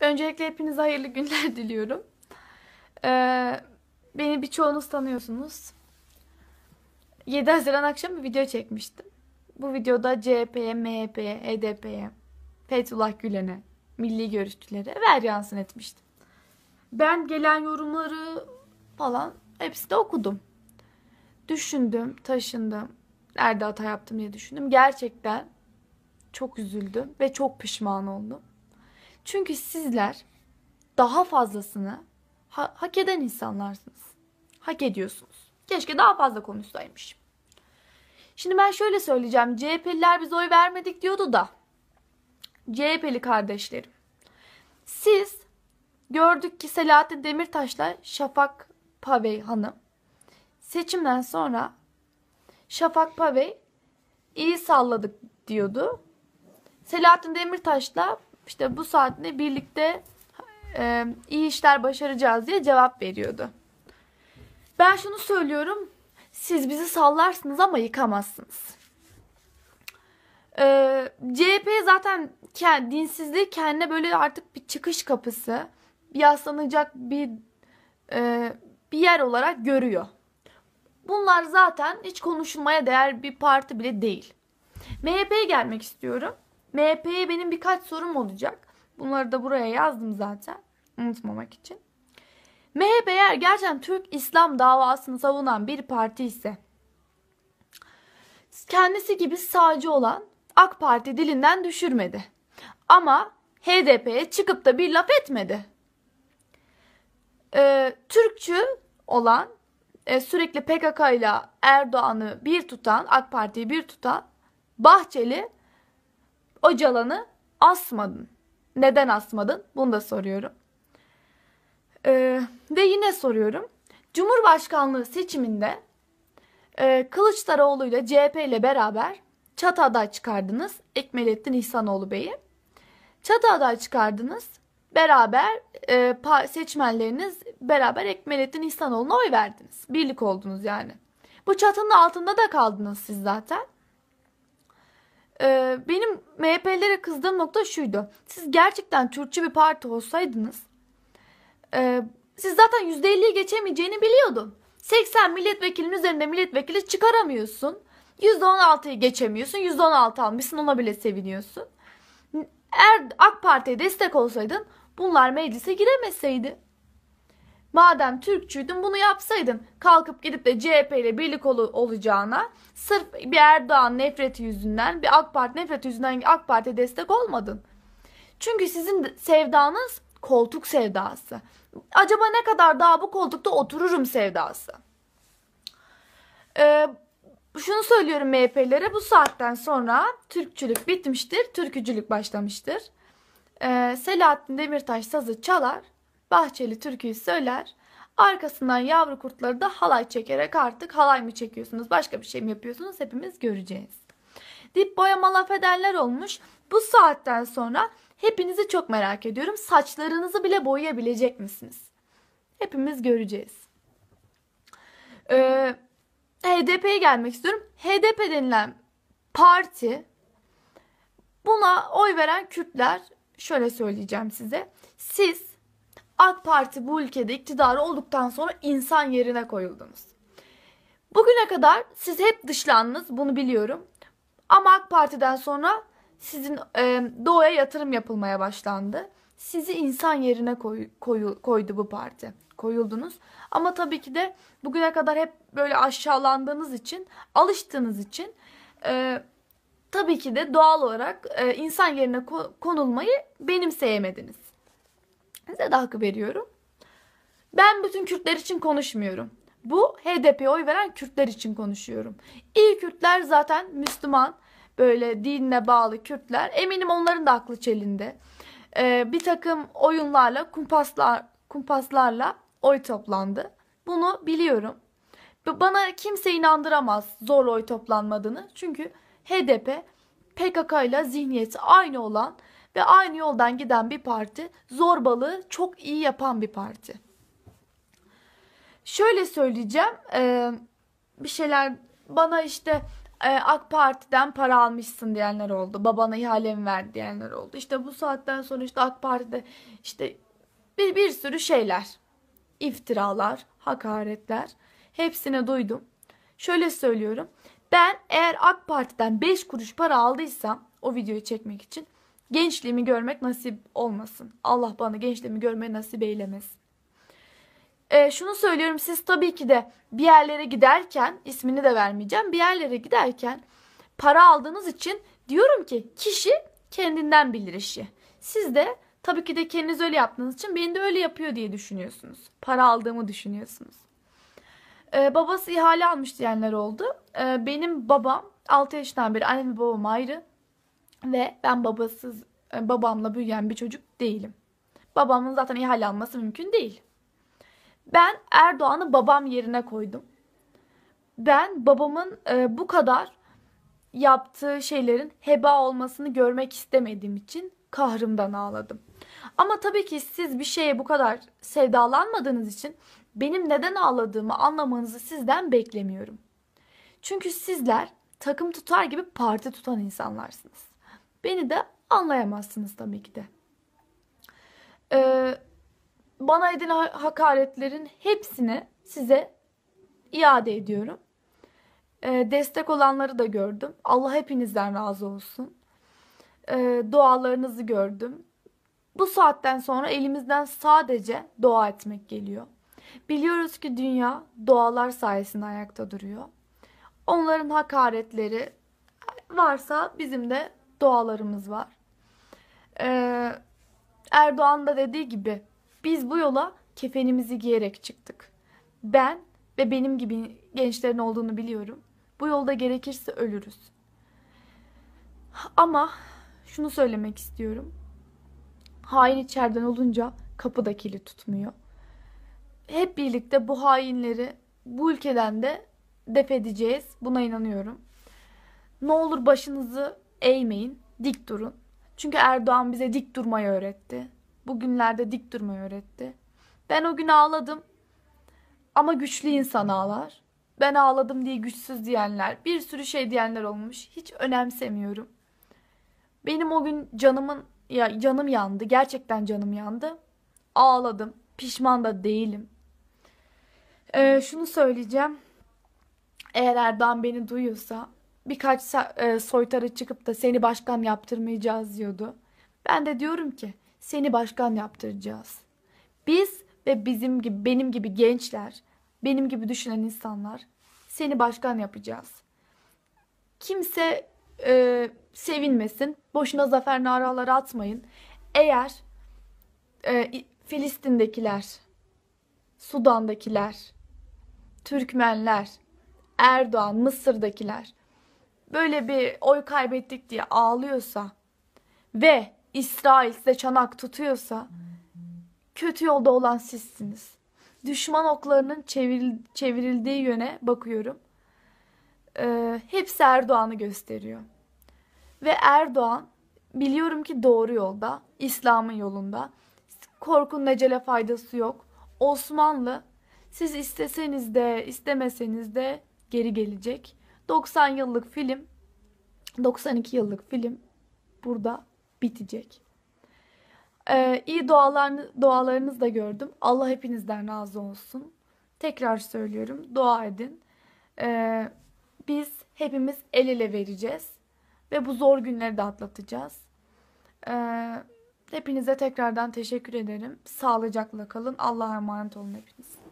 Öncelikle hepinize hayırlı günler diliyorum. Ee, beni birçoğunuz tanıyorsunuz. 7 Haziran akşam bir video çekmiştim. Bu videoda CHP'ye, MHP'ye, HDP'ye, Fethullah Gülen'e, milli görüşçülere ver yansın etmiştim. Ben gelen yorumları falan hepsi de okudum. Düşündüm, taşındım. Nerede hata yaptım diye düşündüm. Gerçekten çok üzüldüm ve çok pişman oldum. Çünkü sizler daha fazlasını ha- hak eden insanlarsınız. Hak ediyorsunuz. Keşke daha fazla konuşsaymışım. Şimdi ben şöyle söyleyeceğim. CHP'liler biz oy vermedik diyordu da. CHP'li kardeşlerim. Siz gördük ki Selahattin Demirtaş'la Şafak Pavey Hanım seçimden sonra Şafak Pavey iyi salladık diyordu. Selahattin Demirtaş'la işte bu saatte birlikte e, iyi işler başaracağız diye cevap veriyordu. Ben şunu söylüyorum. Siz bizi sallarsınız ama yıkamazsınız. E, CHP zaten kend, dinsizliği kendine böyle artık bir çıkış kapısı, yaslanacak bir e, bir yer olarak görüyor. Bunlar zaten hiç konuşulmaya değer bir parti bile değil. MHP'ye gelmek istiyorum. MHP'ye benim birkaç sorum olacak. Bunları da buraya yazdım zaten. Unutmamak için. MHP eğer gerçekten Türk İslam davasını savunan bir parti ise kendisi gibi sağcı olan AK Parti dilinden düşürmedi. Ama HDP'ye çıkıp da bir laf etmedi. Ee, Türkçü olan e, sürekli PKK ile Erdoğan'ı bir tutan, AK Parti'yi bir tutan Bahçeli Öcalan'ı asmadın. Neden asmadın? Bunu da soruyorum. Ee, ve yine soruyorum. Cumhurbaşkanlığı seçiminde e, Kılıçdaroğlu ile CHP ile beraber çatı aday çıkardınız. Ekmelettin İhsanoğlu Bey'i. Çatı aday çıkardınız. Beraber e, seçmenleriniz beraber Ekmelettin İhsanoğlu'na oy verdiniz. Birlik oldunuz yani. Bu çatının altında da kaldınız siz zaten. Ee, benim MHP'lere kızdığım nokta şuydu. Siz gerçekten Türkçü bir parti olsaydınız e, siz zaten %50'yi geçemeyeceğini biliyordun. 80 milletvekilinin üzerinde milletvekili çıkaramıyorsun. %16'yı geçemiyorsun. %16 almışsın ona bile seviniyorsun. Eğer AK Parti'ye destek olsaydın bunlar meclise giremeseydi. Madem Türkçüydün bunu yapsaydın. Kalkıp gidip de CHP ile birlik ol olacağına sırf bir Erdoğan nefreti yüzünden bir AK Parti nefreti yüzünden AK Parti'ye destek olmadın. Çünkü sizin sevdanız koltuk sevdası. Acaba ne kadar daha bu koltukta otururum sevdası. Ee, şunu söylüyorum MHP'lere bu saatten sonra Türkçülük bitmiştir, Türkücülük başlamıştır. Ee, Selahattin Demirtaş sazı çalar, Bahçeli türküyü söyler. Arkasından yavru kurtları da halay çekerek artık halay mı çekiyorsunuz başka bir şey mi yapıyorsunuz hepimiz göreceğiz. Dip boyama laf edenler olmuş. Bu saatten sonra hepinizi çok merak ediyorum. Saçlarınızı bile boyayabilecek misiniz? Hepimiz göreceğiz. Ee, HDP'ye gelmek istiyorum. HDP denilen parti buna oy veren Kürtler şöyle söyleyeceğim size. Siz AK Parti bu ülkede iktidarı olduktan sonra insan yerine koyuldunuz. Bugüne kadar siz hep dışlandınız bunu biliyorum. Ama AK Parti'den sonra sizin e, doğaya yatırım yapılmaya başlandı. Sizi insan yerine koy, koyu, koydu bu parti. Koyuldunuz. Ama tabii ki de bugüne kadar hep böyle aşağılandığınız için, alıştığınız için e, tabii ki de doğal olarak e, insan yerine konulmayı benimseyemediniz. Size de hakkı veriyorum. Ben bütün Kürtler için konuşmuyorum. Bu HDP'ye oy veren Kürtler için konuşuyorum. İyi Kürtler zaten Müslüman, böyle dinle bağlı Kürtler. Eminim onların da aklı çelinde. Ee, bir takım oyunlarla, kumpaslar, kumpaslarla oy toplandı. Bunu biliyorum. Bana kimse inandıramaz zor oy toplanmadığını. Çünkü HDP PKK ile zihniyeti aynı olan ve aynı yoldan giden bir parti. Zorbalığı çok iyi yapan bir parti. Şöyle söyleyeceğim. E, bir şeyler bana işte e, AK Parti'den para almışsın diyenler oldu. Babana ihale mi verdi diyenler oldu. İşte bu saatten sonra işte AK Parti'de işte bir, bir sürü şeyler. iftiralar, hakaretler. Hepsini duydum. Şöyle söylüyorum. Ben eğer AK Parti'den 5 kuruş para aldıysam o videoyu çekmek için gençliğimi görmek nasip olmasın. Allah bana gençliğimi görmeyi nasip eylemesin. Ee, şunu söylüyorum siz tabii ki de bir yerlere giderken ismini de vermeyeceğim. Bir yerlere giderken para aldığınız için diyorum ki kişi kendinden bilir işi. Siz de tabii ki de kendiniz öyle yaptığınız için beni de öyle yapıyor diye düşünüyorsunuz. Para aldığımı düşünüyorsunuz. Ee, babası ihale almış diyenler oldu. Ee, benim babam 6 yaşından beri annem ve babam ayrı. Ve ben babasız e, babamla büyüyen bir çocuk değilim. Babamın zaten ihale alması mümkün değil. Ben Erdoğan'ı babam yerine koydum. Ben babamın e, bu kadar yaptığı şeylerin heba olmasını görmek istemediğim için kahrımdan ağladım. Ama tabii ki siz bir şeye bu kadar sevdalanmadığınız için benim neden ağladığımı anlamanızı sizden beklemiyorum. Çünkü sizler takım tutar gibi parti tutan insanlarsınız. Beni de anlayamazsınız tabii ki de. Ee, bana edilen hakaretlerin hepsini size iade ediyorum. Ee, destek olanları da gördüm. Allah hepinizden razı olsun. Ee, dualarınızı gördüm. Bu saatten sonra elimizden sadece dua etmek geliyor. Biliyoruz ki dünya dualar sayesinde ayakta duruyor. Onların hakaretleri varsa bizim de dualarımız var. Ee, Erdoğan da dediği gibi biz bu yola kefenimizi giyerek çıktık. Ben ve benim gibi gençlerin olduğunu biliyorum. Bu yolda gerekirse ölürüz. Ama şunu söylemek istiyorum. Hain içeriden olunca kapı da tutmuyor. Hep birlikte bu hainleri bu ülkeden de def edeceğiz. Buna inanıyorum. Ne olur başınızı eğmeyin, dik durun. Çünkü Erdoğan bize dik durmayı öğretti. Bugünlerde dik durmayı öğretti. Ben o gün ağladım. Ama güçlü insan ağlar. Ben ağladım diye güçsüz diyenler, bir sürü şey diyenler olmuş. Hiç önemsemiyorum. Benim o gün canımın ya canım yandı. Gerçekten canım yandı. Ağladım. Pişman da değilim. Ee, şunu söyleyeceğim. Eğer Erdoğan beni duyuyorsa birkaç e, soytarı çıkıp da seni başkan yaptırmayacağız diyordu. Ben de diyorum ki seni başkan yaptıracağız. Biz ve bizim gibi benim gibi gençler, benim gibi düşünen insanlar seni başkan yapacağız. Kimse e, sevinmesin. Boşuna zafer naraları atmayın. Eğer e, Filistin'dekiler, Sudan'dakiler, Türkmenler, Erdoğan, Mısır'dakiler böyle bir oy kaybettik diye ağlıyorsa ve İsrail size çanak tutuyorsa kötü yolda olan sizsiniz. Düşman oklarının çevril, çevrildiği yöne bakıyorum. Ee, hepsi Erdoğan'ı gösteriyor. Ve Erdoğan biliyorum ki doğru yolda, İslam'ın yolunda. Korkunun necele faydası yok. Osmanlı siz isteseniz de istemeseniz de geri gelecek. 90 yıllık film 92 yıllık film burada bitecek. Ee, iyi dualarını, dualarınızı da gördüm. Allah hepinizden razı olsun. Tekrar söylüyorum. Dua edin. Ee, biz hepimiz el ele vereceğiz. Ve bu zor günleri de atlatacağız. Ee, hepinize tekrardan teşekkür ederim. Sağlıcakla kalın. Allah'a emanet olun hepiniz.